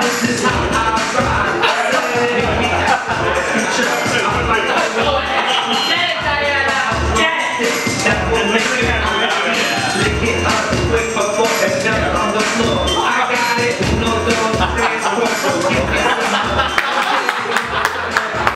This is how I ride. Get it, Diana. Get it. That will make it. Lick it up.